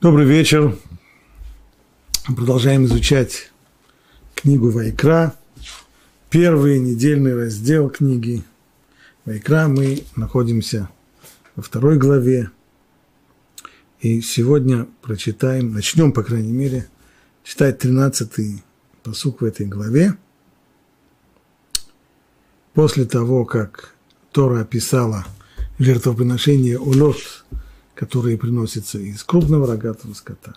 Добрый вечер. Продолжаем изучать книгу Вайкра. Первый недельный раздел книги Вайкра. Мы находимся во второй главе. И сегодня прочитаем, начнем, по крайней мере, читать 13-й посук в этой главе. После того, как Тора описала жертвоприношение улот – которые приносятся из крупного рогатого скота,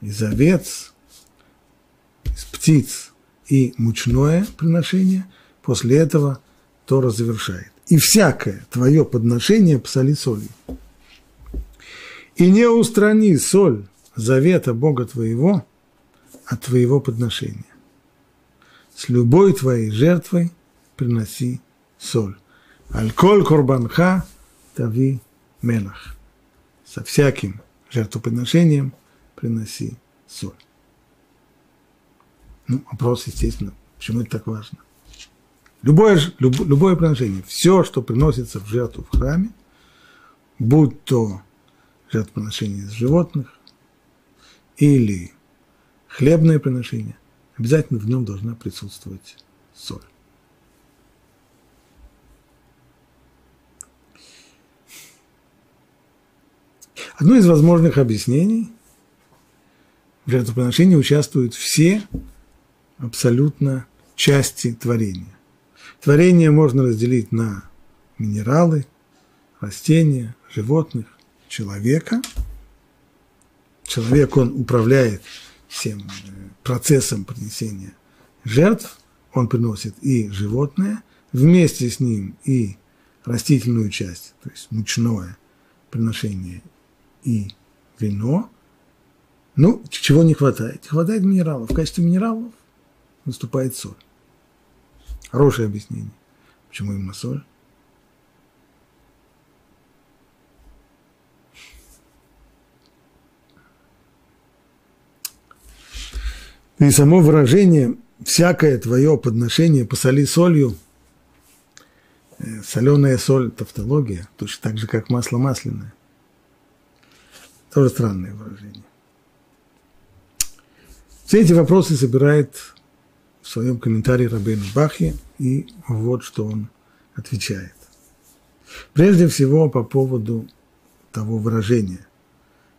из овец, из птиц и мучное приношение, после этого Тора завершает. И всякое твое подношение посоли солью. И не устрани соль завета Бога твоего от твоего подношения. С любой твоей жертвой приноси соль. Альколь курбанха тави мелах со всяким жертвоприношением приноси соль. Ну, вопрос, естественно, почему это так важно? Любое, люб, любое приношение, все, что приносится в жертву в храме, будь то жертвоприношение из животных или хлебное приношение, обязательно в нем должна присутствовать соль. Одно из возможных объяснений – в жертвоприношении участвуют все абсолютно части творения. Творение можно разделить на минералы, растения, животных, человека. Человек, он управляет всем э, процессом принесения жертв, он приносит и животное, вместе с ним и растительную часть, то есть мучное приношение и вино. Ну, чего не хватает? Не хватает минералов. В качестве минералов выступает соль. Хорошее объяснение. Почему именно соль? И само выражение «всякое твое подношение посоли солью» э, соленая соль – тавтология, точно так же, как масло масляное. Тоже странное выражение. Все эти вопросы собирает в своем комментарии Рабейн Бахи, и вот что он отвечает. Прежде всего по поводу того выражения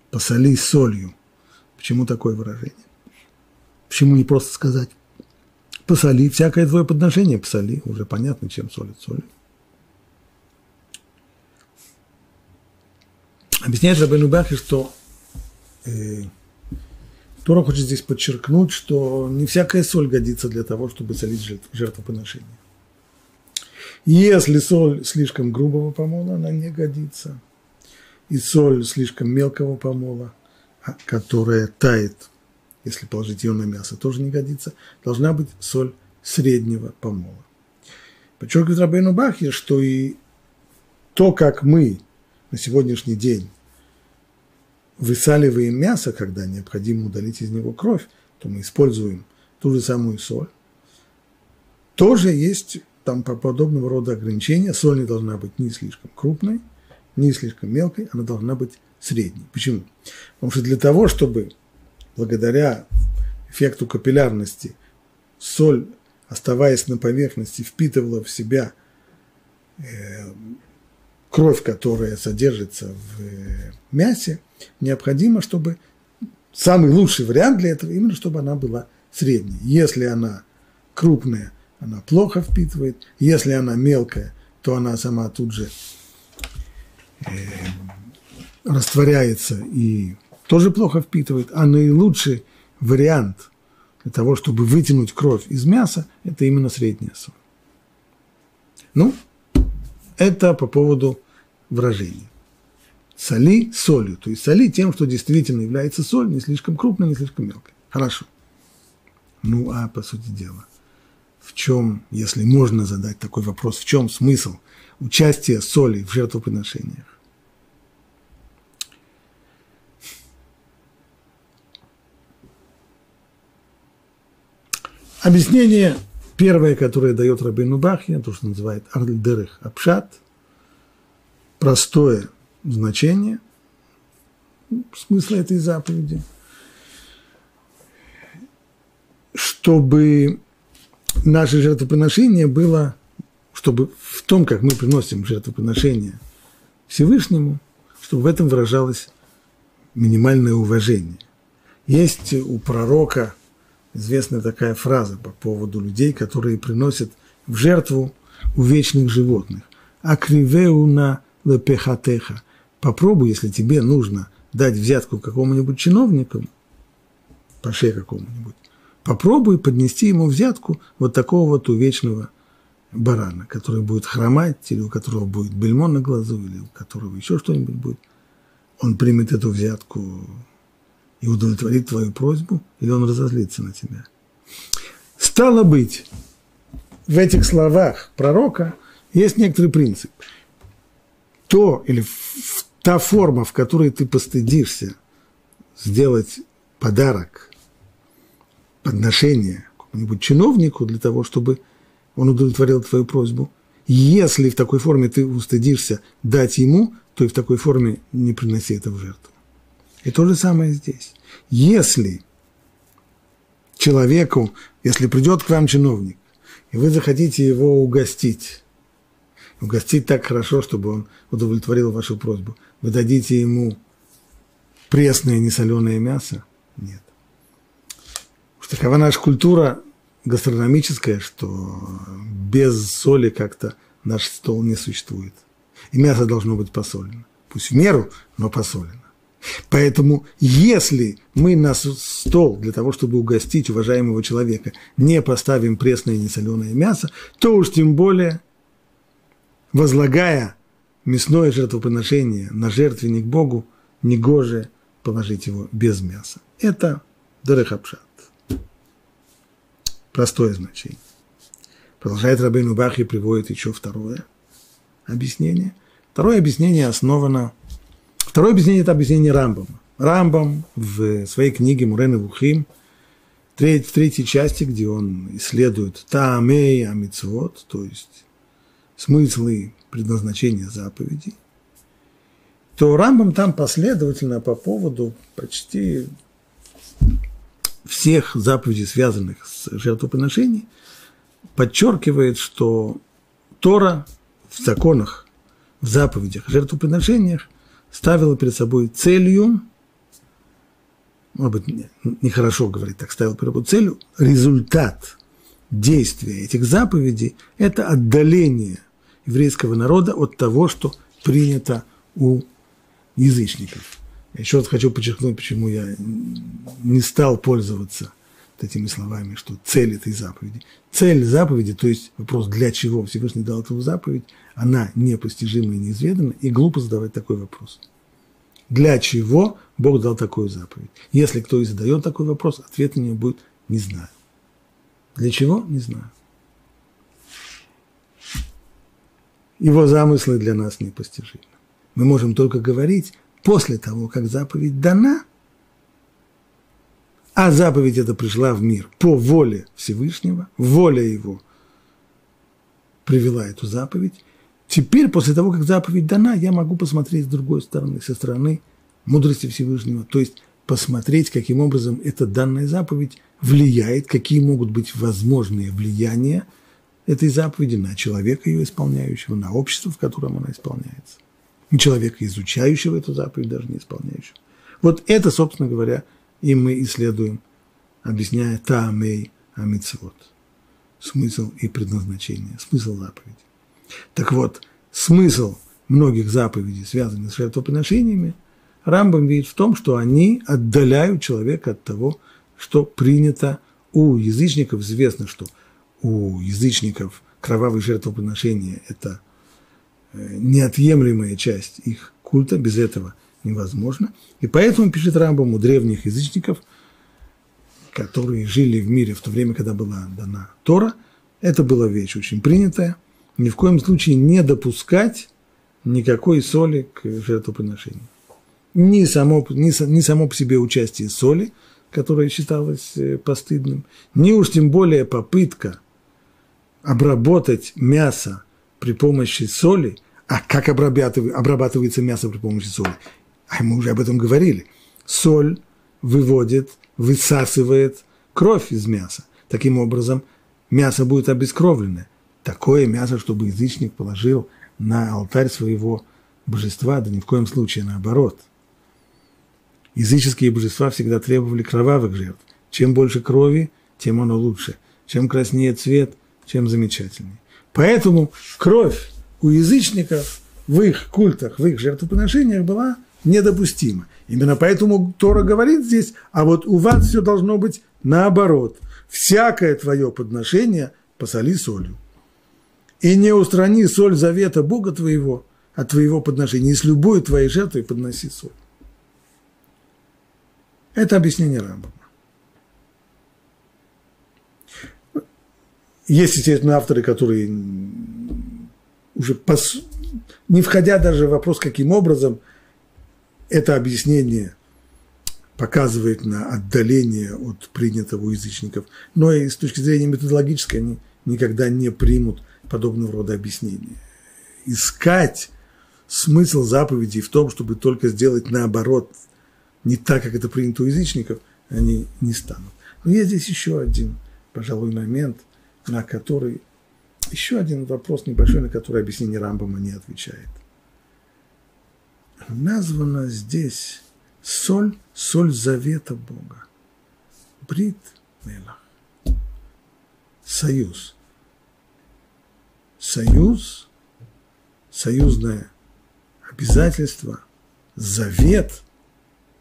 «посоли солью». Почему такое выражение? Почему не просто сказать «посоли», всякое твое подношение посоли, уже понятно, чем солит солью. Объясняет Рабейну Бахи, что э, Тора хочет здесь подчеркнуть, что не всякая соль годится для того, чтобы солить жертвоприношение. Если соль слишком грубого помола, она не годится. И соль слишком мелкого помола, а, которая тает, если положить ее на мясо, тоже не годится. Должна быть соль среднего помола. Подчеркивает Рабейну Бахи, что и то, как мы на сегодняшний день высаливаем мясо, когда необходимо удалить из него кровь, то мы используем ту же самую соль. Тоже есть там по подобного рода ограничения. Соль не должна быть ни слишком крупной, ни слишком мелкой, она должна быть средней. Почему? Потому что для того, чтобы благодаря эффекту капиллярности соль, оставаясь на поверхности, впитывала в себя э, кровь, которая содержится в э, мясе, необходимо, чтобы самый лучший вариант для этого, именно чтобы она была средней. Если она крупная, она плохо впитывает, если она мелкая, то она сама тут же э, растворяется и тоже плохо впитывает, а наилучший вариант для того, чтобы вытянуть кровь из мяса, это именно средняя соль. Ну, это по поводу выражения. Соли солью, то есть соли тем, что действительно является соль, не слишком крупной, не слишком мелкой. Хорошо. Ну, а по сути дела, в чем, если можно задать такой вопрос, в чем смысл участия соли в жертвоприношениях? Объяснение первое, которое дает Рабину Бахья, то, что называет Арльдерых Апшат – простое значение, смысла этой заповеди, чтобы наше жертвоприношение было, чтобы в том, как мы приносим жертвоприношение Всевышнему, чтобы в этом выражалось минимальное уважение. Есть у пророка известная такая фраза по поводу людей, которые приносят в жертву увечных животных. Акривеуна лепехатеха. Попробуй, если тебе нужно дать взятку какому-нибудь чиновнику, паше какому-нибудь, попробуй поднести ему взятку вот такого вот увечного барана, который будет хромать, или у которого будет бельмо на глазу, или у которого еще что-нибудь будет. Он примет эту взятку и удовлетворит твою просьбу, или он разозлится на тебя. Стало быть, в этих словах пророка есть некоторый принцип. То или та форма, в которой ты постыдишься сделать подарок, подношение какому-нибудь чиновнику для того, чтобы он удовлетворил твою просьбу, если в такой форме ты устыдишься дать ему, то и в такой форме не приноси это в жертву. И то же самое здесь. Если человеку, если придет к вам чиновник, и вы захотите его угостить, угостить так хорошо, чтобы он удовлетворил вашу просьбу, вы дадите ему пресное несоленое мясо? Нет. Уж такова наша культура гастрономическая, что без соли как-то наш стол не существует. И мясо должно быть посолено. Пусть в меру, но посолено. Поэтому, если мы на стол для того, чтобы угостить уважаемого человека, не поставим пресное и несоленое мясо, то уж тем более, возлагая мясное жертвоприношение на жертвенник Богу, негоже положить его без мяса. Это Дерехапшат. Простое значение. Продолжает Рабейну Бахи приводит еще второе объяснение. Второе объяснение основано Второе объяснение – это объяснение Рамбама. Рамбам в своей книге Мурен Вухим, в третьей части, где он исследует Таамей Амицвод, то есть смыслы предназначения заповедей, то Рамбам там последовательно по поводу почти всех заповедей, связанных с жертвоприношением, подчеркивает, что Тора в законах, в заповедях, жертвоприношениях ставила перед собой целью, может быть, нехорошо говорить так, ставила перед собой целью, результат действия этих заповедей – это отдаление еврейского народа от того, что принято у язычников. Еще раз хочу подчеркнуть, почему я не стал пользоваться этими словами, что цель этой заповеди. Цель заповеди, то есть вопрос, для чего Всевышний дал эту заповедь, она непостижима и неизведанна, и глупо задавать такой вопрос. Для чего Бог дал такую заповедь? Если кто и задает такой вопрос, ответ на него будет «не знаю». Для чего? Не знаю. Его замыслы для нас непостижимы. Мы можем только говорить после того, как заповедь дана – а заповедь эта пришла в мир по воле Всевышнего, воля его привела эту заповедь. Теперь, после того, как заповедь дана, я могу посмотреть с другой стороны, со стороны мудрости Всевышнего, то есть посмотреть, каким образом эта данная заповедь влияет, какие могут быть возможные влияния этой заповеди на человека, ее исполняющего, на общество, в котором она исполняется. На человека, изучающего эту заповедь, даже не исполняющего. Вот это, собственно говоря, и мы исследуем, объясняя таамей амитсвот, смысл и предназначение, смысл заповеди. Так вот, смысл многих заповедей, связанных с жертвоприношениями, Рамбам видит в том, что они отдаляют человека от того, что принято у язычников. Известно, что у язычников кровавые жертвоприношения – это э, неотъемлемая часть их культа, без этого – невозможно. И поэтому, пишет Рамбам, у древних язычников, которые жили в мире в то время, когда была дана Тора, это была вещь очень принятая. Ни в коем случае не допускать никакой соли к жертвоприношению. Ни само, ни, ни само по себе участие соли, которое считалось э, постыдным, ни уж тем более попытка обработать мясо при помощи соли, а как обрабатывается мясо при помощи соли? а мы уже об этом говорили, соль выводит, высасывает кровь из мяса. Таким образом, мясо будет обескровленное. Такое мясо, чтобы язычник положил на алтарь своего божества, да ни в коем случае наоборот. Языческие божества всегда требовали кровавых жертв. Чем больше крови, тем оно лучше. Чем краснее цвет, чем замечательнее. Поэтому кровь у язычников в их культах, в их жертвоприношениях была недопустима. Именно поэтому Тора говорит здесь, а вот у вас все должно быть наоборот. Всякое твое подношение посоли солью. И не устрани соль завета Бога твоего от твоего подношения. И с любой твоей жертвой подноси соль. Это объяснение Рамбама. Есть, естественно, авторы, которые уже пос... не входя даже в вопрос, каким образом это объяснение показывает на отдаление от принятого у язычников, но и с точки зрения методологической они никогда не примут подобного рода объяснения. Искать смысл заповедей в том, чтобы только сделать наоборот, не так, как это принято у язычников, они не станут. Но есть здесь еще один, пожалуй, момент, на который, еще один вопрос небольшой, на который объяснение Рамбама не отвечает. Названа здесь соль, соль завета Бога. Брит Мелах. Союз. Союз, союзное обязательство, завет,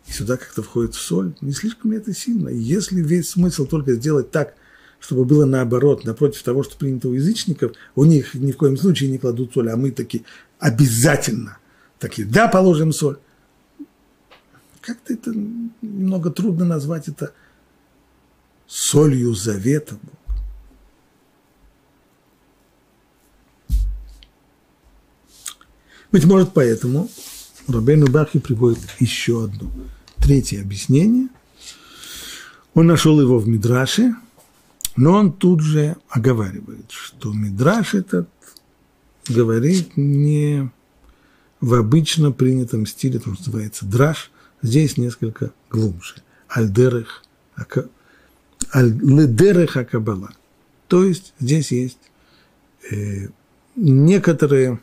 и сюда как-то входит в соль, не слишком ли это сильно? Если весь смысл только сделать так, чтобы было наоборот, напротив того, что принято у язычников, у них ни в коем случае не кладут соль, а мы таки обязательно такие, да, положим соль. Как-то это немного трудно назвать это солью завета Бога. Быть может, поэтому Рабейну Бахи приводит еще одно, третье объяснение. Он нашел его в Мидраше, но он тут же оговаривает, что Мидраш этот говорит не в обычно принятом стиле, что называется драж, здесь несколько глубже. Альдерех, альдерех акабала. То есть здесь есть э, некоторые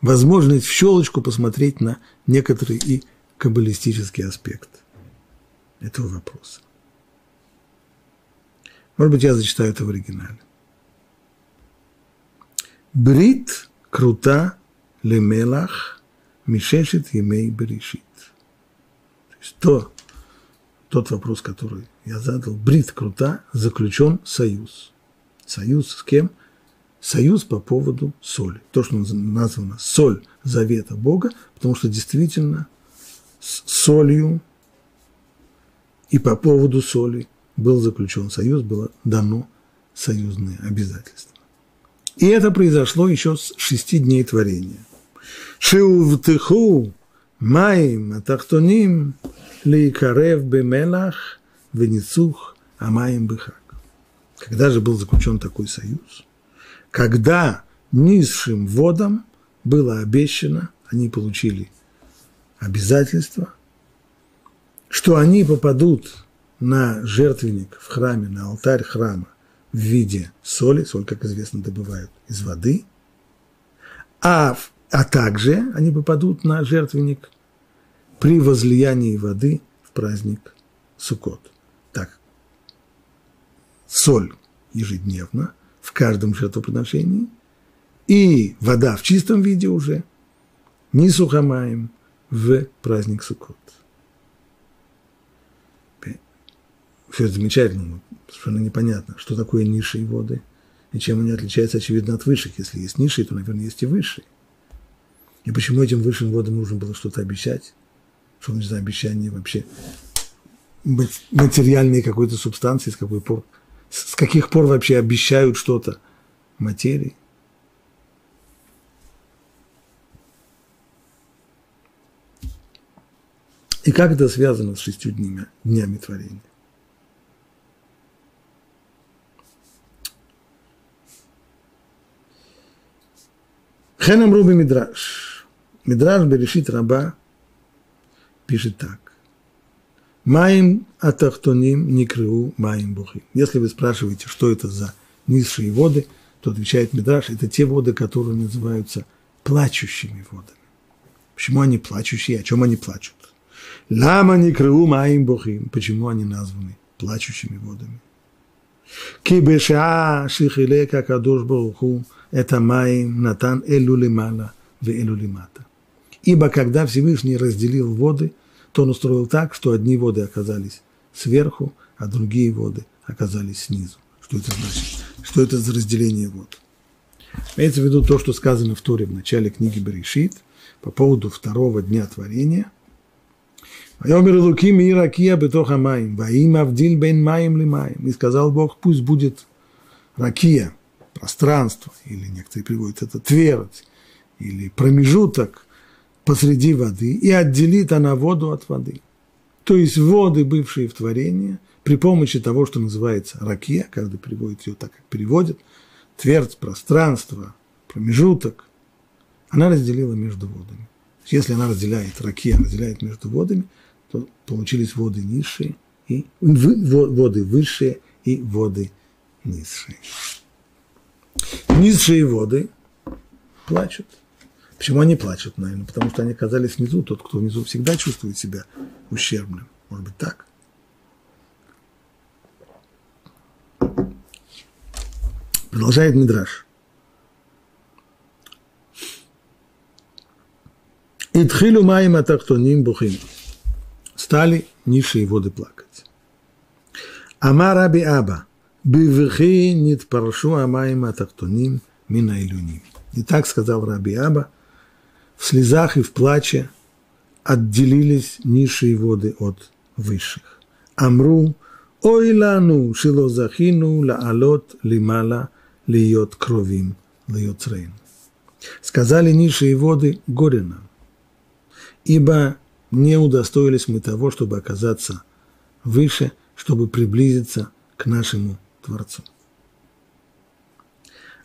возможность в щелочку посмотреть на некоторый и каббалистический аспект этого вопроса. Может быть, я зачитаю это в оригинале. Брит крута лемелах мишешит емей берешит. То есть то, тот вопрос, который я задал, брит крута, заключен союз. Союз с кем? союз по поводу соли. То, что названо соль завета Бога, потому что действительно с солью и по поводу соли был заключен союз, было дано союзные обязательства. И это произошло еще с шести дней творения. Шиувтыху маим атахтоним лейкарев бемелах венецух амаем быхак. Когда же был заключен такой союз? когда низшим водам было обещано, они получили обязательство, что они попадут на жертвенник в храме, на алтарь храма в виде соли, соль, как известно, добывают из воды, а, а также они попадут на жертвенник при возлиянии воды в праздник Суккот. Так, соль ежедневно – в каждом жертвоприношении, и вода в чистом виде уже, не сухомаем в праздник Суккот. Все это замечательно, но совершенно непонятно, что такое низшие воды и чем они отличаются, очевидно, от высших. Если есть низшие, то, наверное, есть и высшие. И почему этим высшим водам нужно было что-то обещать? Что значит за обещание вообще материальной какой-то субстанции, с какой пор с каких пор вообще обещают что-то материи? И как это связано с шестью днями, днями творения? Хенам Руби Мидраш. Мидраш Берешит Раба пишет так. Маим атахтоним никрыу маим бухи. Если вы спрашиваете, что это за низшие воды, то отвечает Мидраш, это те воды, которые называются плачущими водами. Почему они плачущие? О чем они плачут? Лама никрыу маим бухим. Почему они названы плачущими водами? Кибеша шихилека кадош баруху маим натан элю лимала в элю лимата. Ибо когда Всевышний разделил воды, то он устроил так, что одни воды оказались сверху, а другие воды оказались снизу. Что это значит? Что это за разделение вод? Имеется в виду то, что сказано в Торе в начале книги Берешит по поводу второго дня творения. «Вайомер луки мира кия бетоха маим, ваим авдиль бен маим ли маим». И сказал Бог, пусть будет ракия, пространство, или некоторые приводят это твердь, или промежуток посреди воды, и отделит она воду от воды. То есть воды, бывшие в творении, при помощи того, что называется ракия, каждый переводит ее так, как переводит, твердь, пространство, промежуток, она разделила между водами. Если она разделяет ракия, разделяет между водами, то получились воды низшие и воды высшие и воды низшие. Низшие воды плачут. Почему они плачут, наверное? Потому что они оказались внизу. Тот, кто внизу, всегда чувствует себя ущербным. Может быть, так? Продолжает Мидраш. Итхилу маим атахтоним бухим. Стали низшие воды плакать. Ама раби Аба. Бивхи нит паршу амаим атахтоним мина илюним. И так сказал Раби Аба, в слезах и в плаче отделились низшие воды от высших. Амру, ой лану, шило захину, лаалот, лимала, льет кровим, льет рейн. Сказали низшие воды, горе нам, ибо не удостоились мы того, чтобы оказаться выше, чтобы приблизиться к нашему Творцу.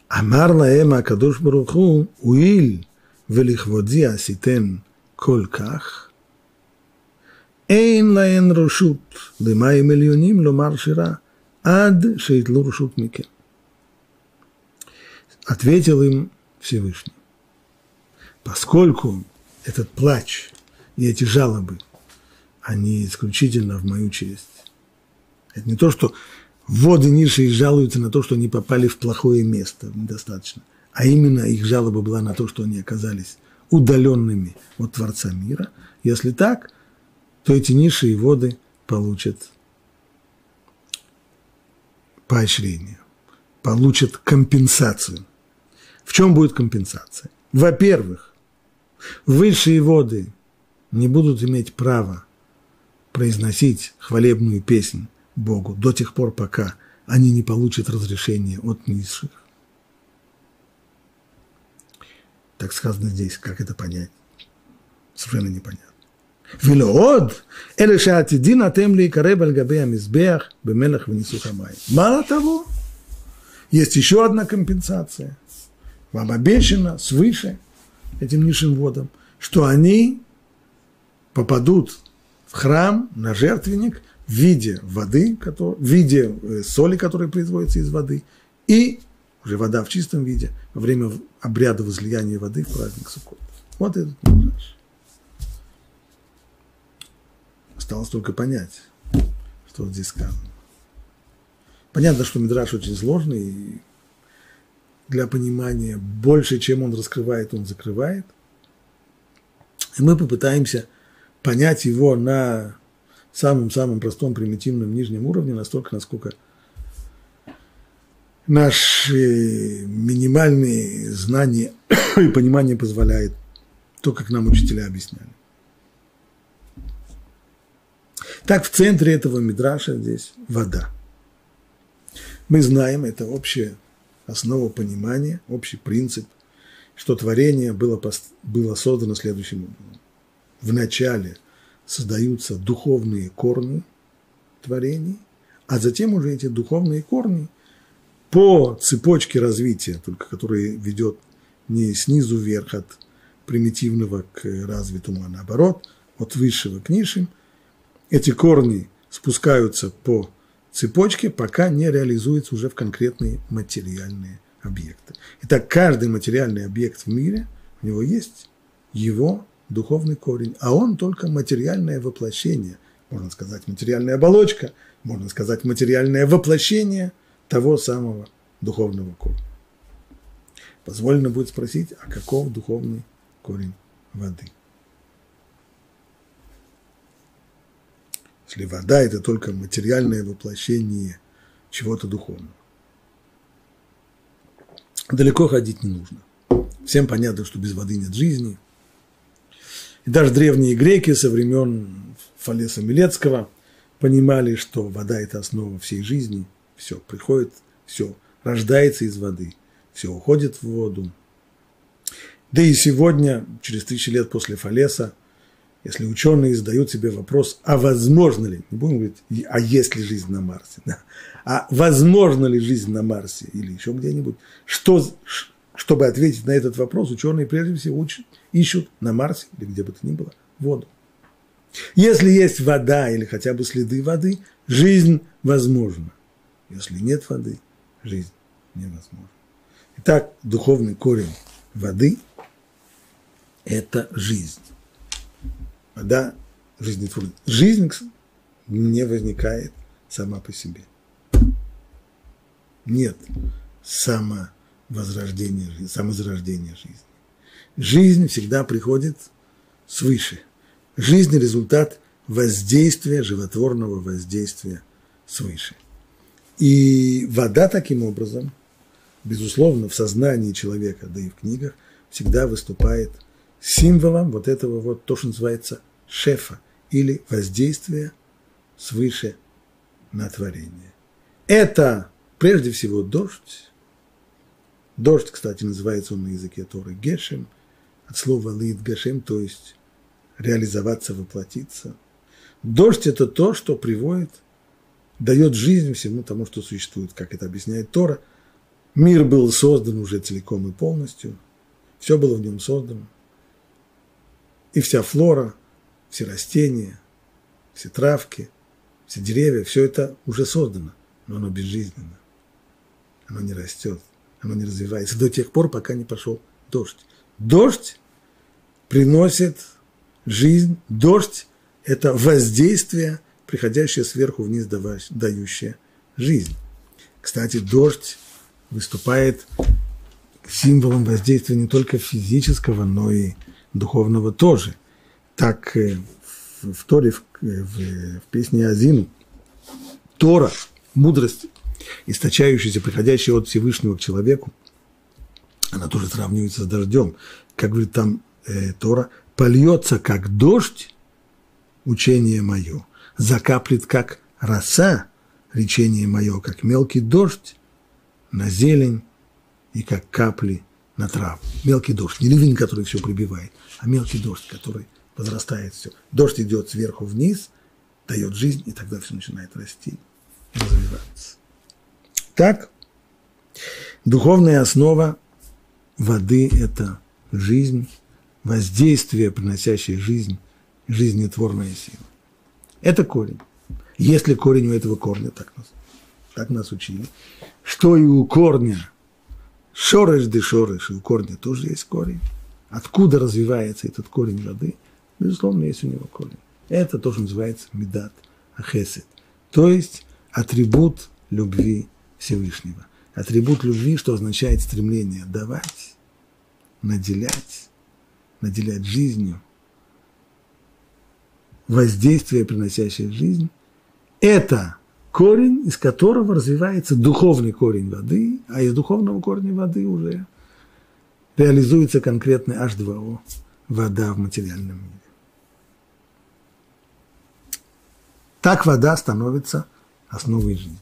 Амар лаэм акадош баруху Уиль, велихводи аситем Кольках. Эйн лаэн рушут лимаем ильюним ломар шира ад шейтлу рушут микен. Ответил им Всевышний. Поскольку этот плач и эти жалобы, они исключительно в мою честь. Это не то, что Воды низшие жалуются на то, что они попали в плохое место, недостаточно. А именно их жалоба была на то, что они оказались удаленными от Творца мира. Если так, то эти низшие воды получат поощрение, получат компенсацию. В чем будет компенсация? Во-первых, высшие воды не будут иметь права произносить хвалебную песнь Богу до тех пор, пока они не получат разрешения от низших. Так сказано здесь, как это понять? Совершенно непонятно. ולעוד, אלה שעתידין אתם להיקרב על גבי המזבח במלח וניסוך המים. Мало того, есть еще одна компенсация. Вам обещано свыше этим низшим водам, что они попадут в храм, на жертвенник, в виде воды, в виде э, соли, которая производится из воды, и уже вода в чистом виде во время обряда возлияния воды в праздник Суккот. Вот этот мидраж. Осталось только понять, что здесь сказано. Понятно, что мидраж очень сложный, и для понимания больше, чем он раскрывает, он закрывает. И мы попытаемся понять его на самым-самым простом, примитивном нижнем уровне, настолько, насколько наши минимальные знания и понимание позволяет то, как нам учителя объясняли. Так, в центре этого мидраша здесь вода. Мы знаем, это общая основа понимания, общий принцип, что творение было, было создано следующим образом. В начале – создаются духовные корни творений, а затем уже эти духовные корни по цепочке развития, только которые ведет не снизу вверх от примитивного к развитому, а наоборот, от высшего к низшим. Эти корни спускаются по цепочке, пока не реализуются уже в конкретные материальные объекты. Итак, каждый материальный объект в мире, у него есть его духовный корень, а он только материальное воплощение, можно сказать, материальная оболочка, можно сказать, материальное воплощение того самого духовного корня. Позволено будет спросить, а каков духовный корень воды? Если вода – это только материальное воплощение чего-то духовного. Далеко ходить не нужно. Всем понятно, что без воды нет жизни. И даже древние греки со времен Фалеса Милецкого понимали, что вода – это основа всей жизни. Все приходит, все рождается из воды, все уходит в воду. Да и сегодня, через тысячи лет после Фалеса, если ученые задают себе вопрос, а возможно ли, не будем говорить, а есть ли жизнь на Марсе, да, а возможно ли жизнь на Марсе или еще где-нибудь, что, чтобы ответить на этот вопрос, ученые прежде всего учат, ищут на Марсе или где бы то ни было воду. Если есть вода или хотя бы следы воды, жизнь возможна. Если нет воды, жизнь невозможна. Итак, духовный корень воды – это жизнь вода жизнетворна. Жизнь не возникает сама по себе. Нет самовозрождения жизни, самозарождения жизни. Жизнь всегда приходит свыше. Жизнь – результат воздействия, животворного воздействия свыше. И вода таким образом, безусловно, в сознании человека, да и в книгах, всегда выступает символом вот этого вот, то, что называется шефа или воздействия свыше на творение. Это прежде всего дождь. Дождь, кстати, называется он на языке Торы Гешем, от слова лид Гешем, то есть реализоваться, воплотиться. Дождь – это то, что приводит, дает жизнь всему тому, что существует, как это объясняет Тора. Мир был создан уже целиком и полностью, все было в нем создано. И вся флора – все растения, все травки, все деревья, все это уже создано, но оно безжизненно. Оно не растет, оно не развивается до тех пор, пока не пошел дождь. Дождь приносит жизнь, дождь – это воздействие, приходящее сверху вниз, дающее жизнь. Кстати, дождь выступает символом воздействия не только физического, но и духовного тоже так э, в Торе, в, э, в, в песне Азину, Тора, мудрость, источающаяся, приходящая от Всевышнего к человеку, она тоже сравнивается с дождем. Как говорит там э, Тора, польется как дождь, учение мое, закаплет как роса, речение мое, как мелкий дождь на зелень и как капли на траву. Мелкий дождь, не ливень, который все прибивает, а мелкий дождь, который возрастает все. Дождь идет сверху вниз, дает жизнь, и тогда все начинает расти развиваться. Так, духовная основа воды – это жизнь, воздействие, приносящее жизнь, жизнетворная сила. Это корень. Если корень у этого корня, так нас, так нас учили, что и у корня, шореш де шореш, и у корня тоже есть корень. Откуда развивается этот корень воды – Безусловно, есть у него корень. Это тоже называется медат ахесед, то есть атрибут любви Всевышнего. Атрибут любви, что означает стремление давать, наделять, наделять жизнью, воздействие, приносящее жизнь, это корень, из которого развивается духовный корень воды, а из духовного корня воды уже реализуется конкретный H2O, вода в материальном мире. Так вода становится основой жизни.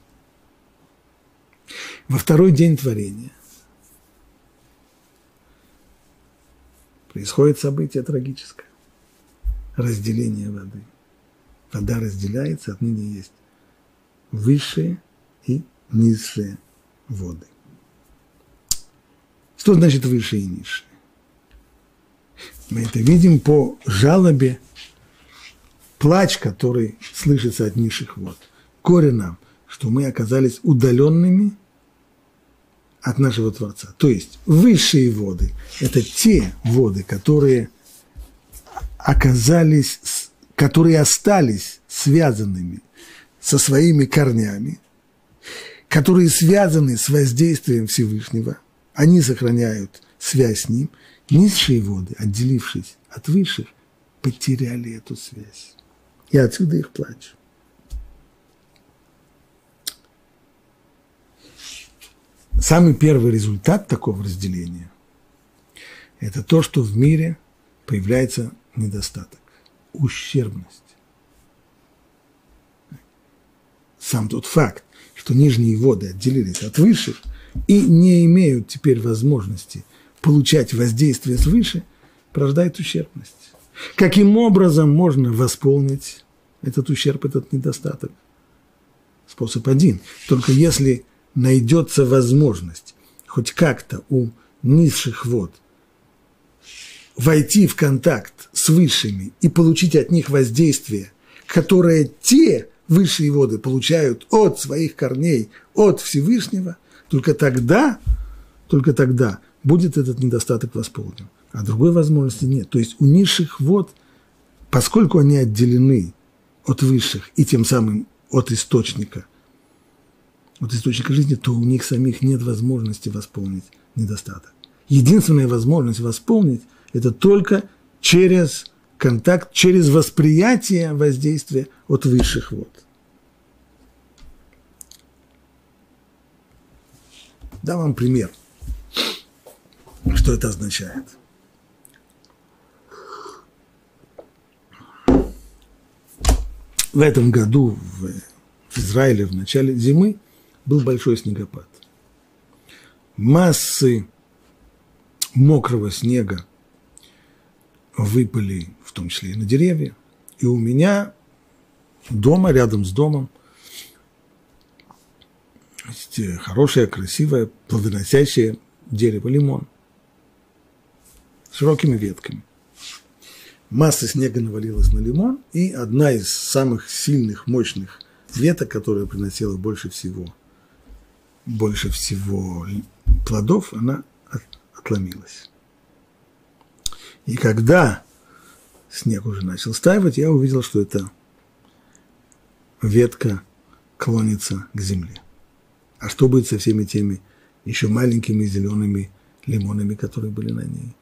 Во второй день творения происходит событие трагическое. Разделение воды. Вода разделяется, отныне есть высшие и низшие воды. Что значит высшее и низшее? Мы это видим по жалобе, плач, который слышится от низших вод. Горе нам, что мы оказались удаленными от нашего Творца. То есть высшие воды – это те воды, которые оказались, которые остались связанными со своими корнями, которые связаны с воздействием Всевышнего, они сохраняют связь с ним. Низшие воды, отделившись от высших, потеряли эту связь. И отсюда их плач. Самый первый результат такого разделения – это то, что в мире появляется недостаток, ущербность. Сам тот факт, что нижние воды отделились от высших и не имеют теперь возможности получать воздействие свыше, порождает ущербность. Каким образом можно восполнить этот ущерб, этот недостаток? Способ один. Только если найдется возможность хоть как-то у низших вод войти в контакт с высшими и получить от них воздействие, которое те высшие воды получают от своих корней, от Всевышнего, только тогда, только тогда будет этот недостаток восполнен. А другой возможности нет. То есть у низших вод, поскольку они отделены от высших и тем самым от источника – от источника жизни, то у них самих нет возможности восполнить недостаток. Единственная возможность восполнить – это только через контакт, через восприятие воздействия от высших вод. Дам вам пример, что это означает. В этом году в Израиле в начале зимы был большой снегопад. Массы мокрого снега выпали, в том числе и на деревья. И у меня дома, рядом с домом, есть хорошее, красивое, плодоносящее дерево лимон с широкими ветками. Масса снега навалилась на лимон, и одна из самых сильных, мощных веток, которая приносила больше всего больше всего плодов, она отломилась. И когда снег уже начал стаивать, я увидел, что это ветка клонится к земле. А что будет со всеми теми еще маленькими зелеными лимонами, которые были на ней?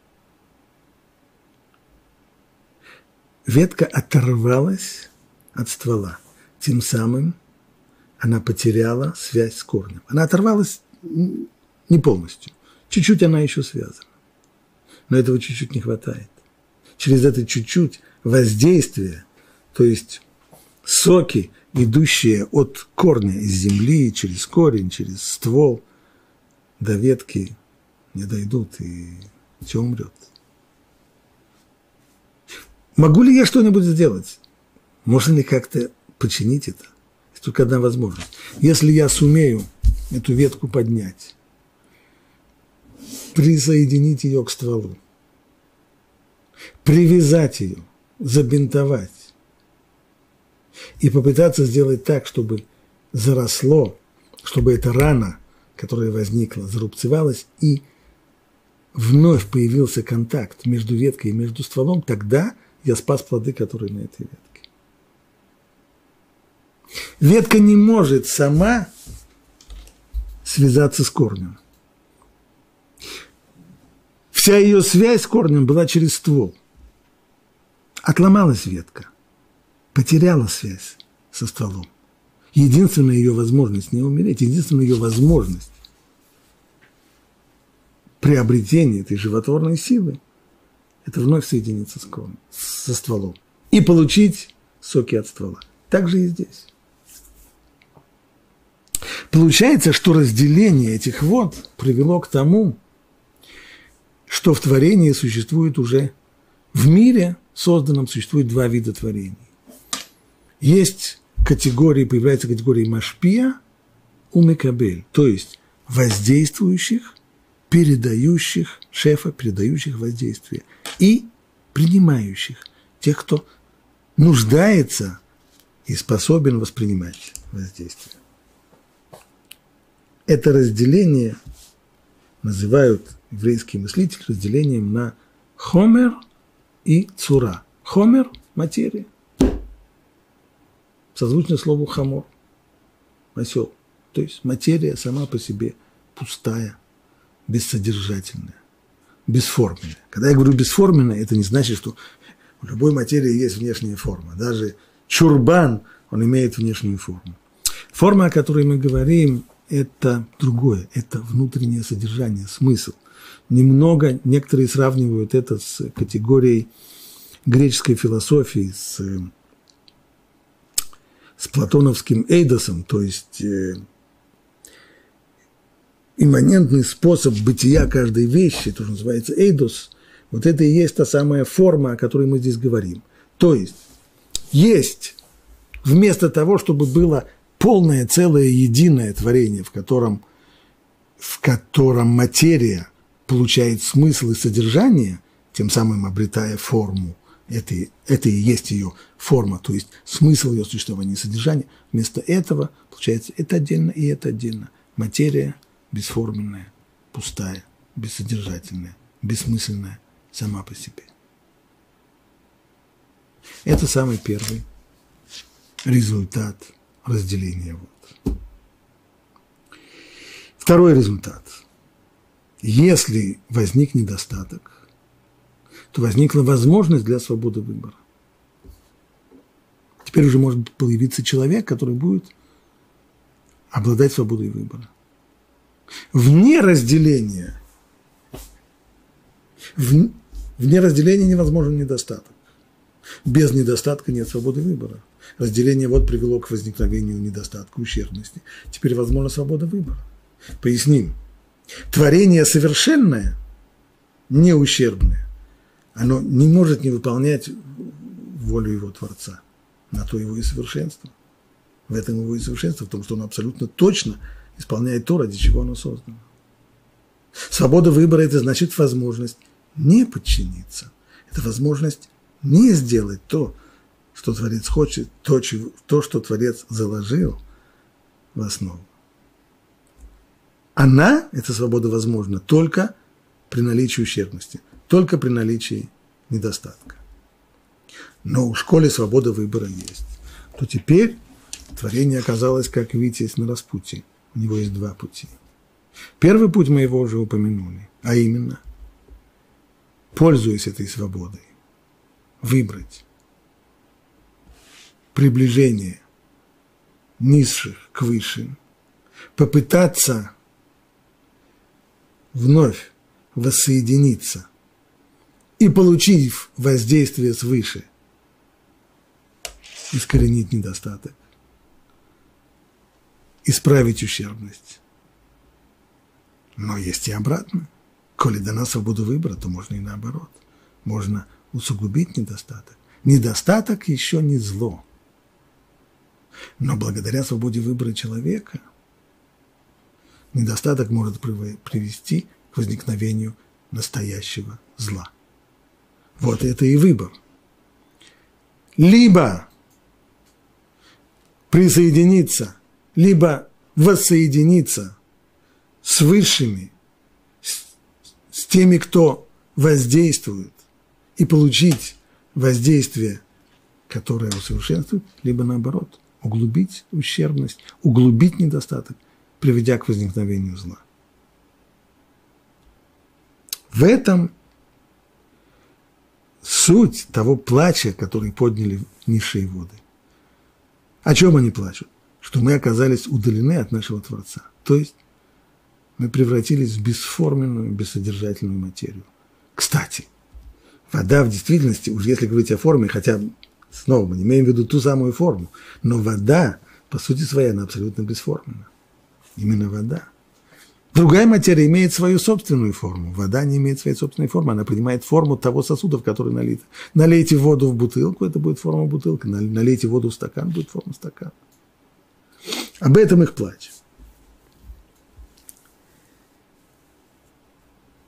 Ветка оторвалась от ствола, тем самым – она потеряла связь с корнем. Она оторвалась не полностью. Чуть-чуть она еще связана. Но этого чуть-чуть не хватает. Через это чуть-чуть воздействие, то есть соки, идущие от корня из земли, через корень, через ствол, до ветки не дойдут, и все умрет. Могу ли я что-нибудь сделать? Можно ли как-то починить это? Только одна возможность. Если я сумею эту ветку поднять, присоединить ее к стволу, привязать ее, забинтовать и попытаться сделать так, чтобы заросло, чтобы эта рана, которая возникла, зарубцевалась, и вновь появился контакт между веткой и между стволом, тогда я спас плоды, которые на этой ветке. Ветка не может сама связаться с корнем. Вся ее связь с корнем была через ствол. Отломалась ветка, потеряла связь со стволом. Единственная ее возможность не умереть, единственная ее возможность приобретения этой животворной силы – это вновь соединиться с корнем, со стволом и получить соки от ствола. Так же и здесь. Получается, что разделение этих вод привело к тому, что в творении существует уже, в мире созданном существует два вида творений. Есть категории, появляется категория машпия, умекабель, то есть воздействующих передающих шефа, передающих воздействие, и принимающих, тех, кто нуждается и способен воспринимать воздействие. Это разделение называют еврейские мыслители разделением на хомер и цура. Хомер – материя. Созвучно слову хамор – осел. То есть материя сама по себе пустая, бессодержательная, бесформенная. Когда я говорю бесформенная, это не значит, что у любой материи есть внешняя форма. Даже чурбан, он имеет внешнюю форму. Форма, о которой мы говорим, это другое, это внутреннее содержание, смысл. Немного, некоторые сравнивают это с категорией греческой философии, с, с платоновским эйдосом, то есть э, имманентный способ бытия каждой вещи, то, называется эйдос, вот это и есть та самая форма, о которой мы здесь говорим. То есть есть вместо того, чтобы было полное, целое, единое творение, в котором, в котором материя получает смысл и содержание, тем самым обретая форму, это, это и есть ее форма, то есть смысл ее существования и содержания. Вместо этого, получается, это отдельно и это отдельно. Материя бесформенная, пустая, бессодержательная, бессмысленная сама по себе. Это самый первый результат – разделения вод. Второй результат. Если возник недостаток, то возникла возможность для свободы выбора. Теперь уже может появиться человек, который будет обладать свободой выбора. Вне разделения, вне разделения невозможен недостаток. Без недостатка нет свободы выбора. Разделение вот привело к возникновению недостатка, ущербности. Теперь возможна свобода выбора. Поясним. Творение совершенное, не ущербное, оно не может не выполнять волю его Творца. На то его и совершенство. В этом его и совершенство, в том, что он абсолютно точно исполняет то, ради чего оно создано. Свобода выбора – это значит возможность не подчиниться. Это возможность не сделать то, что Творец хочет, то, то, что Творец заложил в основу. Она, эта свобода возможна только при наличии ущербности, только при наличии недостатка. Но у школе свобода выбора есть. То теперь творение оказалось как Витязь на распутье. У него есть два пути. Первый путь мы его уже упомянули, а именно, пользуясь этой свободой, выбрать приближение низших к высшим, попытаться вновь воссоединиться и, получив воздействие свыше, искоренить недостаток, исправить ущербность. Но есть и обратно. Коли дана свобода выбора, то можно и наоборот. Можно усугубить недостаток. Недостаток еще не зло. Но благодаря свободе выбора человека недостаток может привести к возникновению настоящего зла. Вот это и выбор. Либо присоединиться, либо воссоединиться с высшими, с, с теми, кто воздействует, и получить воздействие, которое усовершенствует, либо наоборот, углубить ущербность, углубить недостаток, приведя к возникновению зла. В этом суть того плача, который подняли низшие воды. О чем они плачут? Что мы оказались удалены от нашего Творца. То есть мы превратились в бесформенную, бессодержательную материю. Кстати – Вода в действительности, уж если говорить о форме, хотя снова мы имеем в виду ту самую форму, но вода, по сути своей, она абсолютно бесформенна. Именно вода. Другая материя имеет свою собственную форму. Вода не имеет своей собственной формы, она принимает форму того сосуда, в который налито. Налейте воду в бутылку, это будет форма бутылки. Налейте воду в стакан, будет форма стакана. Об этом их плач.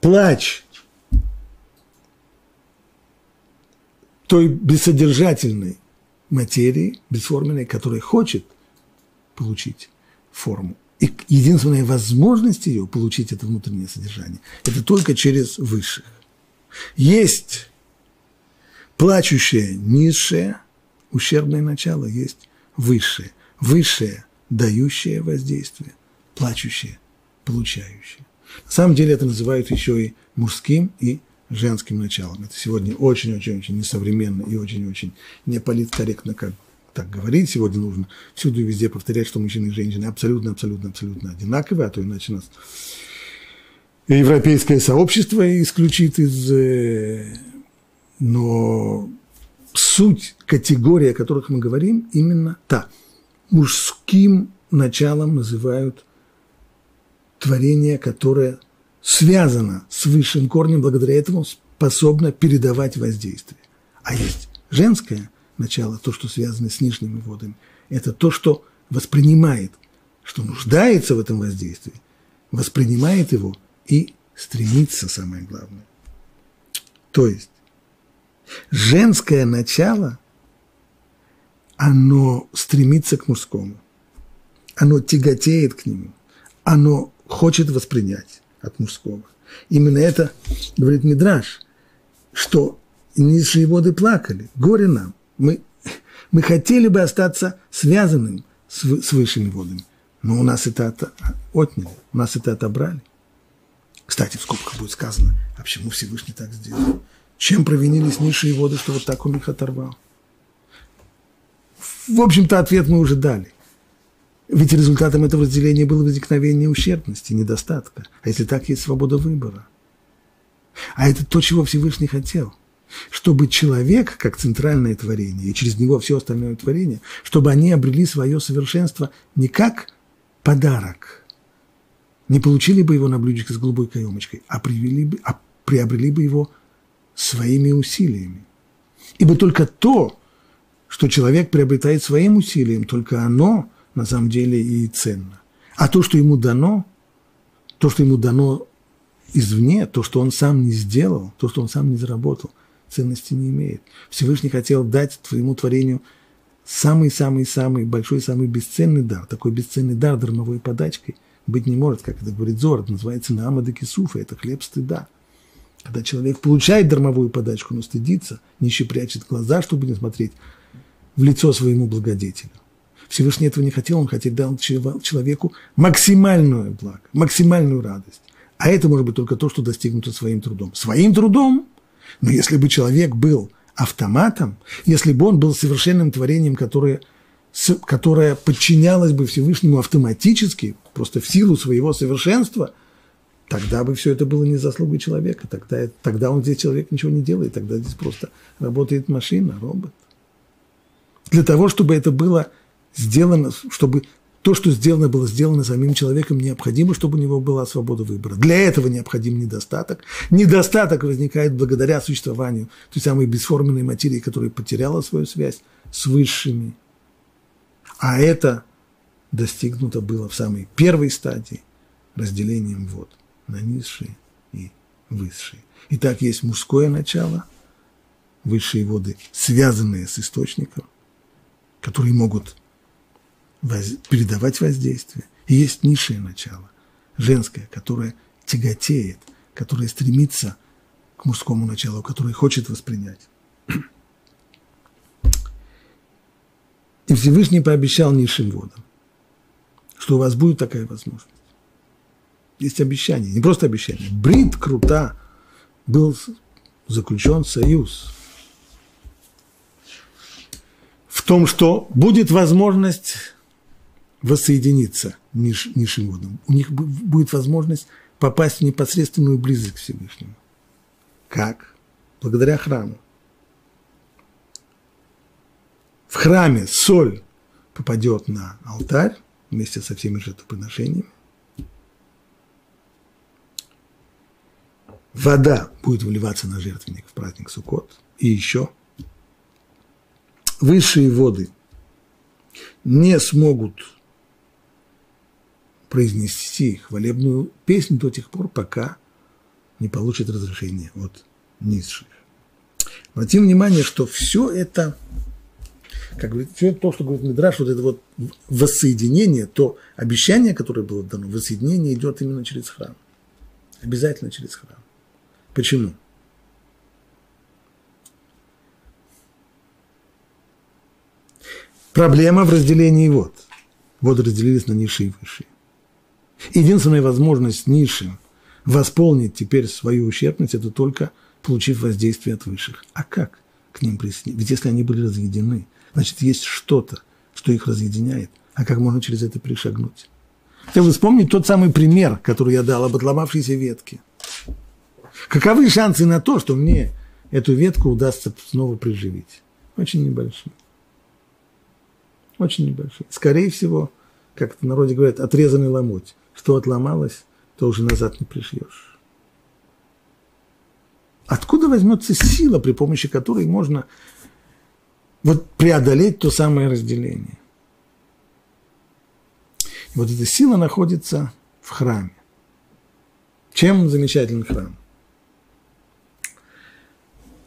плач той бессодержательной материи, бесформенной, которая хочет получить форму. И единственная возможность ее получить это внутреннее содержание – это только через высших. Есть плачущее низшее, ущербное начало, есть высшее. Высшее – дающее воздействие, плачущее – получающее. На самом деле это называют еще и мужским и женским началом. Это сегодня очень-очень-очень несовременно и очень-очень неполиткорректно, как так говорить. Сегодня нужно всюду и везде повторять, что мужчины и женщины абсолютно-абсолютно-абсолютно одинаковые, а то иначе нас европейское сообщество исключит из... Э, но суть категории, о которых мы говорим, именно та. Мужским началом называют творение, которое связано с высшим корнем, благодаря этому способно передавать воздействие. А есть женское начало, то, что связано с нижними водами, это то, что воспринимает, что нуждается в этом воздействии, воспринимает его и стремится, самое главное. То есть женское начало, оно стремится к мужскому, оно тяготеет к нему, оно хочет воспринять от мужского. Именно это говорит Мидраш, что низшие воды плакали, горе нам. Мы, мы хотели бы остаться связанным с, с высшими водами, но у нас это от, отняли, у нас это отобрали. Кстати, в скобках будет сказано, а почему Всевышний так сделал? Чем провинились низшие воды, что вот так он их оторвал? В общем-то, ответ мы уже дали. Ведь результатом этого разделения было возникновение ущербности, недостатка. А если так, есть свобода выбора. А это то, чего Всевышний хотел. Чтобы человек, как центральное творение, и через него все остальное творение, чтобы они обрели свое совершенство не как подарок, не получили бы его на блюдечке с голубой каемочкой, а, привели бы, а приобрели бы его своими усилиями. Ибо только то, что человек приобретает своим усилием, только оно – на самом деле и ценно. А то, что ему дано, то, что ему дано извне, то, что он сам не сделал, то, что он сам не заработал, ценности не имеет. Всевышний хотел дать твоему творению самый-самый-самый большой, самый бесценный дар. Такой бесценный дар дармовой подачкой быть не может, как это говорит Зор, это называется Наамада Кисуфа, это хлеб стыда. Когда человек получает дармовую подачку, но стыдится, нищий прячет глаза, чтобы не смотреть в лицо своему благодетелю. Всевышний этого не хотел, он хотел дать человеку максимальную благо, максимальную радость. А это может быть только то, что достигнуто своим трудом. Своим трудом? Но если бы человек был автоматом, если бы он был совершенным творением, которое, которое подчинялось бы Всевышнему автоматически, просто в силу своего совершенства, тогда бы все это было не заслугой человека. Тогда, тогда он здесь человек ничего не делает, тогда здесь просто работает машина, робот. Для того, чтобы это было сделано, чтобы то, что сделано, было сделано самим человеком, необходимо, чтобы у него была свобода выбора. Для этого необходим недостаток. Недостаток возникает благодаря существованию той самой бесформенной материи, которая потеряла свою связь с высшими. А это достигнуто было в самой первой стадии разделением вод на низшие и высшие. Итак, есть мужское начало, высшие воды, связанные с источником, которые могут воз... передавать воздействие. И есть низшее начало, женское, которое тяготеет, которое стремится к мужскому началу, которое хочет воспринять. И Всевышний пообещал низшим водам, что у вас будет такая возможность. Есть обещание, не просто обещание. Брит крута был заключен союз в том, что будет возможность воссоединиться низшим водам. У них будет возможность попасть в непосредственную близость к Всевышнему. Как? Благодаря храму. В храме соль попадет на алтарь вместе со всеми жертвоприношениями. Вода будет выливаться на жертвенник в праздник Суккот. И еще высшие воды не смогут произнести хвалебную песню до тех пор, пока не получит разрешения от низших. Обратим внимание, что все это, как говорит, все то, что говорит Мидраш, вот это вот воссоединение, то обещание, которое было дано, воссоединение идет именно через храм. Обязательно через храм. Почему? Проблема в разделении вот. Вот разделились на низшие и высшие. Единственная возможность низшим восполнить теперь свою ущербность – это только получив воздействие от высших. А как к ним присоединиться? Ведь если они были разъединены, значит, есть что-то, что их разъединяет. А как можно через это перешагнуть? Хотел бы вспомнить тот самый пример, который я дал об отломавшейся ветке. Каковы шансы на то, что мне эту ветку удастся снова приживить? Очень небольшие. Очень небольшие. Скорее всего, как в народе говорят, отрезанный ломоть. Что отломалось, то уже назад не пришьешь. Откуда возьмется сила, при помощи которой можно вот преодолеть то самое разделение? И вот эта сила находится в храме. Чем замечательный храм?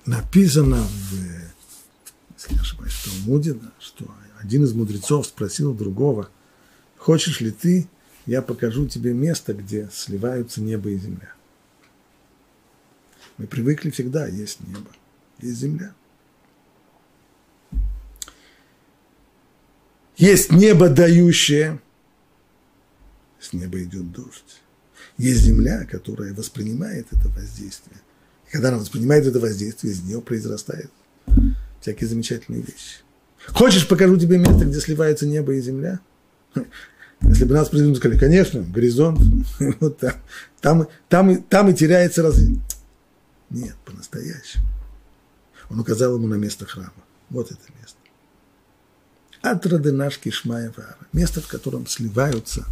Написано в, если не ошибаюсь, в Талмуде, да, что один из мудрецов спросил другого, хочешь ли ты, я покажу тебе место, где сливаются небо и земля. Мы привыкли всегда, есть небо, есть земля. Есть небо дающее, с неба идет дождь. Есть земля, которая воспринимает это воздействие. И когда она воспринимает это воздействие, из нее произрастает всякие замечательные вещи. Хочешь, покажу тебе место, где сливается небо и земля? Если бы нас президент сказали, конечно, горизонт, вот там, там, там, там и теряется развитие. Нет, по-настоящему. Он указал ему на место храма. Вот это место. Атраденашки Шмая Вара. Место, в котором сливаются,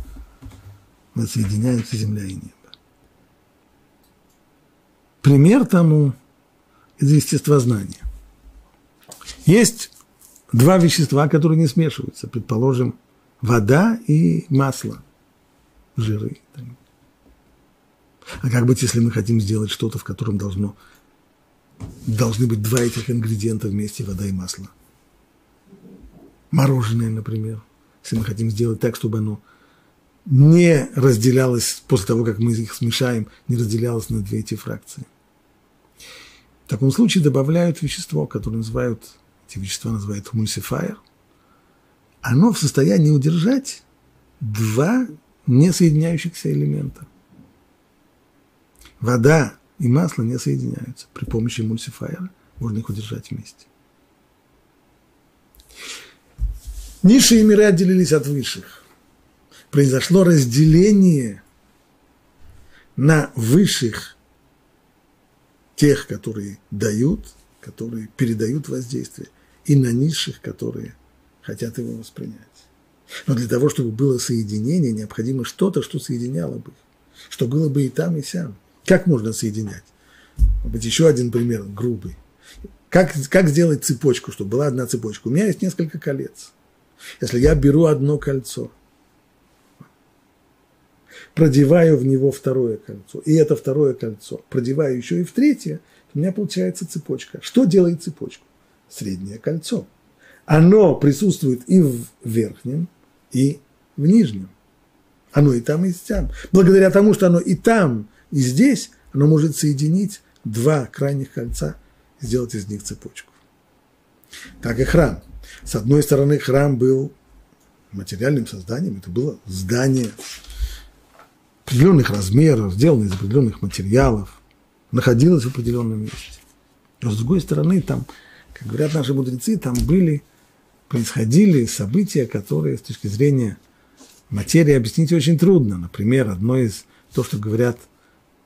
соединяются земля и небо. Пример тому из естествознания. Есть два вещества, которые не смешиваются. Предположим, вода и масло, жиры. А как быть, если мы хотим сделать что-то, в котором должно, должны быть два этих ингредиента вместе, вода и масло? Мороженое, например. Если мы хотим сделать так, чтобы оно не разделялось после того, как мы их смешаем, не разделялось на две эти фракции. В таком случае добавляют вещество, которое называют эти вещества называют эмульсифайер, оно в состоянии удержать два несоединяющихся элемента. Вода и масло не соединяются. При помощи эмульсифайера можно их удержать вместе. Низшие миры отделились от высших. Произошло разделение на высших тех, которые дают, которые передают воздействие, и на низших, которые хотят его воспринять. Но для того, чтобы было соединение, необходимо что-то, что соединяло бы их, что было бы и там, и сям. Как можно соединять? Может еще один пример грубый. Как, как сделать цепочку, чтобы была одна цепочка? У меня есть несколько колец. Если я беру одно кольцо, продеваю в него второе кольцо, и это второе кольцо продеваю еще и в третье, у меня получается цепочка. Что делает цепочку? среднее кольцо. Оно присутствует и в верхнем, и в нижнем. Оно и там, и там. Благодаря тому, что оно и там, и здесь, оно может соединить два крайних кольца и сделать из них цепочку. Так и храм. С одной стороны, храм был материальным созданием, это было здание определенных размеров, сделано из определенных материалов, находилось в определенном месте. Но с другой стороны, там как говорят наши мудрецы, там были, происходили события, которые с точки зрения материи объяснить очень трудно. Например, одно из, то, что говорят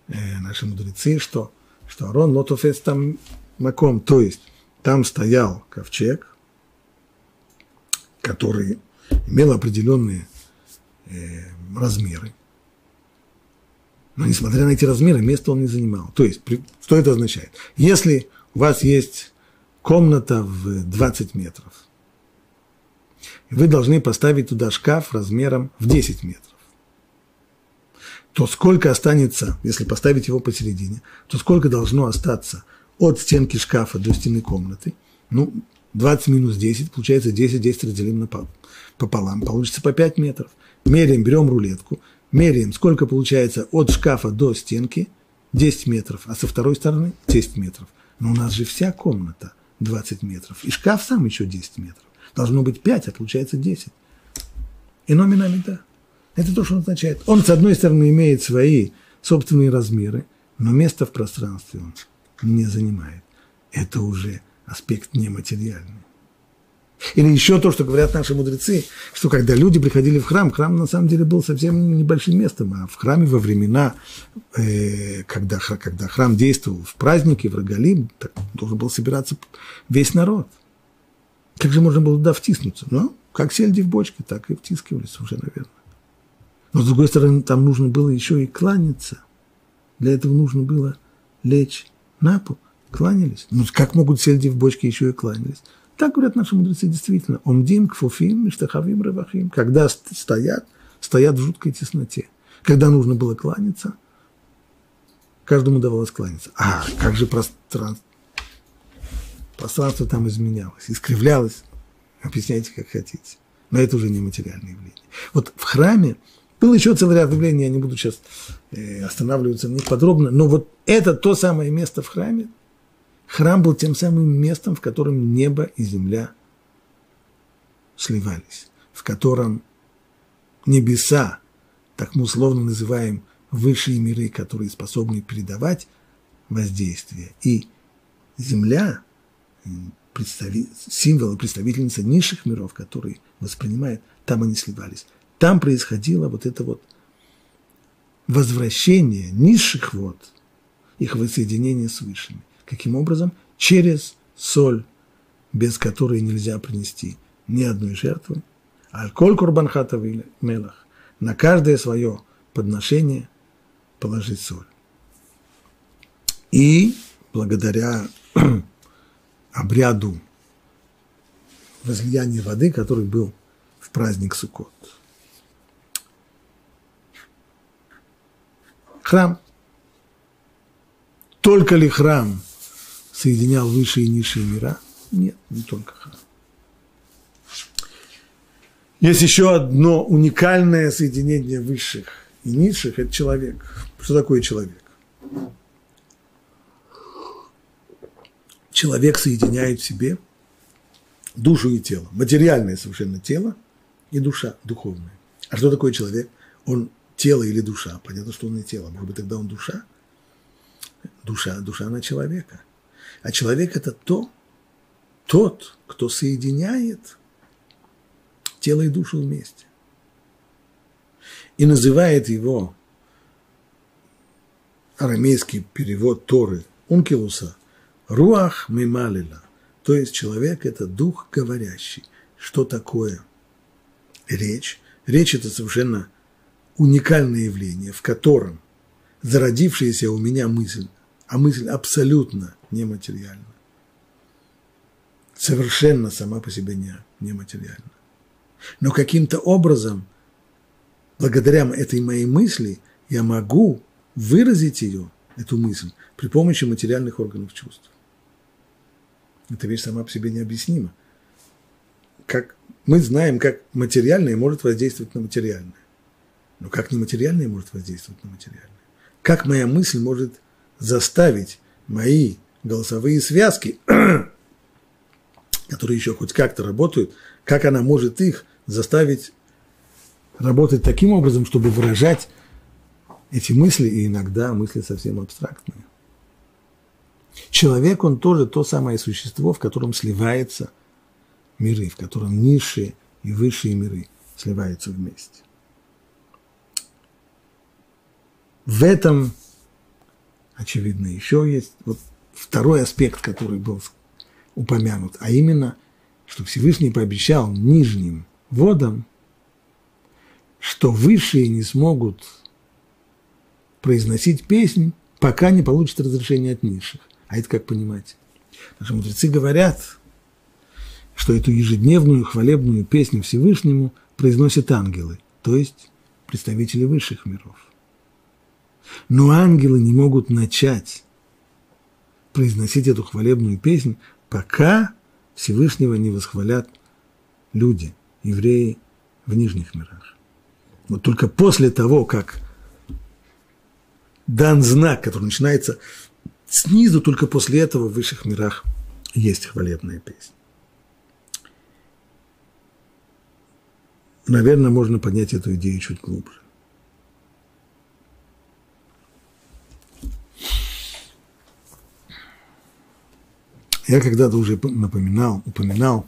э, наши мудрецы, что, что Арон Лотофес там маком, то есть там стоял ковчег, который имел определенные э, размеры. Но несмотря на эти размеры, место он не занимал. То есть, при, что это означает? Если у вас есть комната в 20 метров. Вы должны поставить туда шкаф размером в 10 метров. то сколько останется, если поставить его посередине, то сколько должно остаться от стенки шкафа до стены комнаты? Ну, 20 минус 10, получается 10, 10 разделим на пополам, получится по 5 метров. Меряем, берем рулетку, меряем, сколько получается от шкафа до стенки, 10 метров, а со второй стороны 10 метров. Но у нас же вся комната 20 метров, и шкаф сам еще 10 метров. Должно быть 5, а получается 10. И номинально да. Это то, что он означает. Он, с одной стороны, имеет свои собственные размеры, но место в пространстве он не занимает. Это уже аспект нематериальный. Или еще то, что говорят наши мудрецы, что когда люди приходили в храм, храм на самом деле был совсем небольшим местом, а в храме во времена, э, когда, когда храм действовал в праздники, в Рогалим, должен был собираться весь народ. Как же можно было туда втиснуться? Ну, как сельди в бочке, так и втискивались уже, наверное. Но, с другой стороны, там нужно было еще и кланяться. Для этого нужно было лечь на пол. Кланялись. Ну, как могут сельди в бочке еще и кланялись? Так говорят наши мудрецы действительно. Омдим, кфуфим, штахавим, ревахим. Когда стоят, стоят в жуткой тесноте. Когда нужно было кланяться, каждому давалось кланяться. А как же пространство? Пространство там изменялось, искривлялось. Объясняйте, как хотите. Но это уже не материальное явление. Вот в храме был еще целый ряд явлений, я не буду сейчас э, останавливаться на них подробно, но вот это то самое место в храме, Храм был тем самым местом, в котором небо и земля сливались, в котором небеса, так мы условно называем высшие миры, которые способны передавать воздействие, и земля, представи, символ и представительница низших миров, которые воспринимает, там они сливались. Там происходило вот это вот возвращение низших вод, их воссоединение с высшими. Каким образом? Через соль, без которой нельзя принести ни одной жертвы. Аль-коль курбанхата мелах. На каждое свое подношение положить соль. И благодаря обряду возлияния воды, который был в праздник Суккот. Храм. Только ли храм соединял высшие и низшие мира? Нет, не только храм. Есть еще одно уникальное соединение высших и низших – это человек. Что такое человек? Человек соединяет в себе душу и тело. Материальное совершенно тело и душа духовная. А что такое человек? Он тело или душа? Понятно, что он не тело. Может быть, тогда он душа? Душа, душа на человека – а человек – это то, тот, кто соединяет тело и душу вместе. И называет его арамейский перевод Торы Ункилуса Руах Мималила. То есть человек – это дух говорящий. Что такое речь? Речь – это совершенно уникальное явление, в котором зародившаяся у меня мысль, а мысль абсолютно нематериальна. Совершенно сама по себе не, нематериальна. Но каким-то образом, благодаря этой моей мысли, я могу выразить ее, эту мысль, при помощи материальных органов чувств. Эта вещь сама по себе необъяснима. Как мы знаем, как материальное может воздействовать на материальное. Но как нематериальное может воздействовать на материальное? Как моя мысль может заставить мои голосовые связки, которые еще хоть как-то работают, как она может их заставить работать таким образом, чтобы выражать эти мысли, и иногда мысли совсем абстрактные. Человек, он тоже то самое существо, в котором сливаются миры, в котором низшие и высшие миры сливаются вместе. В этом, очевидно, еще есть вот второй аспект, который был упомянут, а именно, что Всевышний пообещал нижним водам, что высшие не смогут произносить песнь, пока не получат разрешение от низших. А это как понимать? Наши мудрецы говорят, что эту ежедневную хвалебную песню Всевышнему произносят ангелы, то есть представители высших миров. Но ангелы не могут начать произносить эту хвалебную песнь, пока Всевышнего не восхвалят люди, евреи в нижних мирах. Вот только после того, как дан знак, который начинается снизу, только после этого в высших мирах есть хвалебная песня. Наверное, можно поднять эту идею чуть глубже. Я когда-то уже напоминал, упоминал,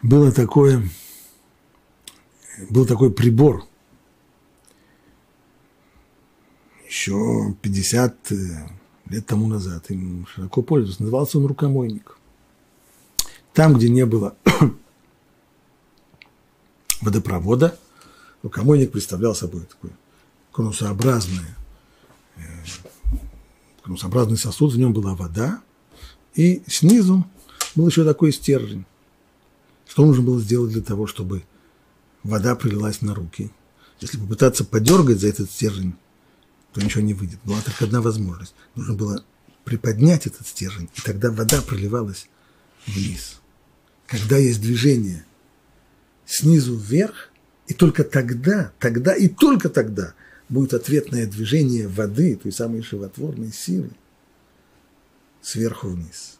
было такое, был такой прибор, еще 50 э, лет тому назад, им широко пользовался, назывался он рукомойник. Там, где не было водопровода, рукомойник представлял собой такое конусообразное э, конусообразный сосуд, в нем была вода, и снизу был еще такой стержень. Что нужно было сделать для того, чтобы вода пролилась на руки? Если попытаться подергать за этот стержень, то ничего не выйдет. Была только одна возможность. Нужно было приподнять этот стержень, и тогда вода проливалась вниз. Когда есть движение снизу вверх, и только тогда, тогда и только тогда будет ответное движение воды, той самой животворной силы, сверху вниз.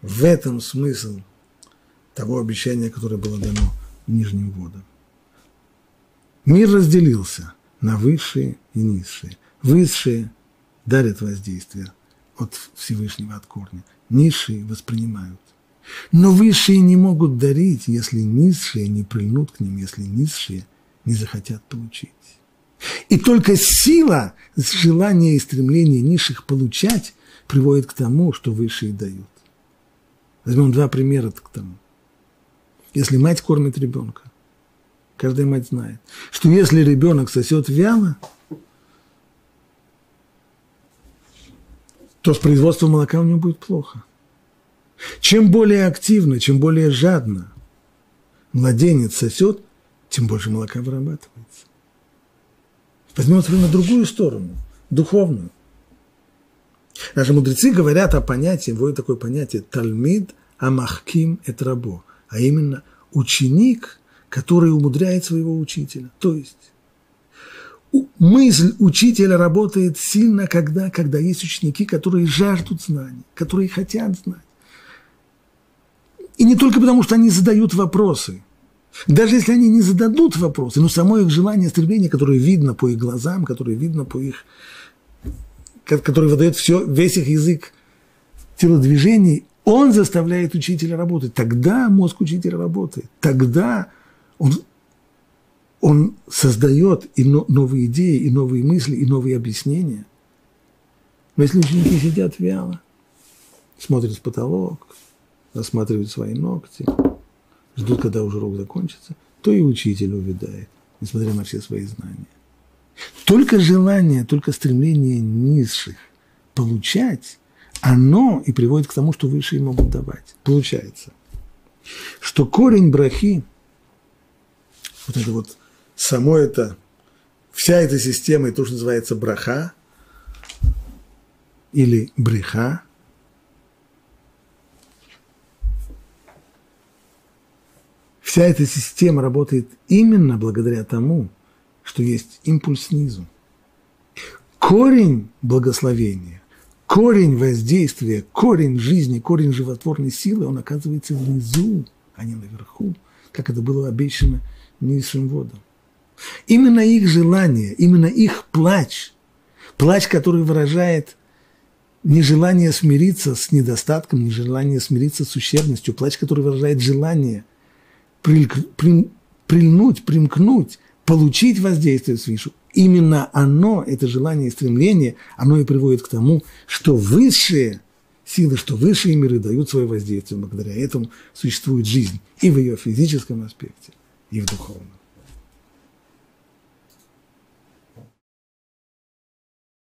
В этом смысл того обещания, которое было дано нижним водам. Мир разделился на высшие и низшие. Высшие дарят воздействие от Всевышнего, от корня. Низшие воспринимают. Но высшие не могут дарить, если низшие не прильнут к ним, если низшие – не захотят получить. И только сила, желание и стремление низших получать приводит к тому, что высшие дают. Возьмем два примера к тому. Если мать кормит ребенка, каждая мать знает, что если ребенок сосет вяло, то с производством молока у него будет плохо. Чем более активно, чем более жадно младенец сосет, тем больше молока вырабатывается. Возьмем на другую сторону, духовную. Наши мудрецы говорят о понятии, вводят такое понятие «тальмид амахким эт рабо», а именно ученик, который умудряет своего учителя. То есть мысль учителя работает сильно, когда, когда есть ученики, которые жаждут знаний, которые хотят знать. И не только потому, что они задают вопросы – даже если они не зададут вопросы, но само их желание, стремление, которое видно по их глазам, которое видно по их, которое выдает все, весь их язык телодвижений, он заставляет учителя работать. Тогда мозг учителя работает. Тогда он, он создает и новые идеи, и новые мысли, и новые объяснения. Но если ученики сидят вяло, смотрят в потолок, рассматривают свои ногти – ждут, когда уже урок закончится, то и учитель увядает, несмотря на все свои знания. Только желание, только стремление низших получать, оно и приводит к тому, что высшие могут давать. Получается, что корень брахи, вот это вот, само это, вся эта система, и то, что называется браха, или бреха, Вся эта система работает именно благодаря тому, что есть импульс снизу. Корень благословения, корень воздействия, корень жизни, корень животворной силы, он оказывается внизу, а не наверху, как это было обещано низшим водам. Именно их желание, именно их плач, плач, который выражает нежелание смириться с недостатком, нежелание смириться с ущербностью, плач, который выражает желание – прильнуть, примкнуть, получить воздействие свыше, именно оно, это желание и стремление, оно и приводит к тому, что высшие силы, что высшие миры дают свое воздействие. Благодаря этому существует жизнь и в ее физическом аспекте, и в духовном.